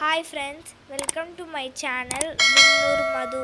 hi friends welcome to my channel Vinnur Madhu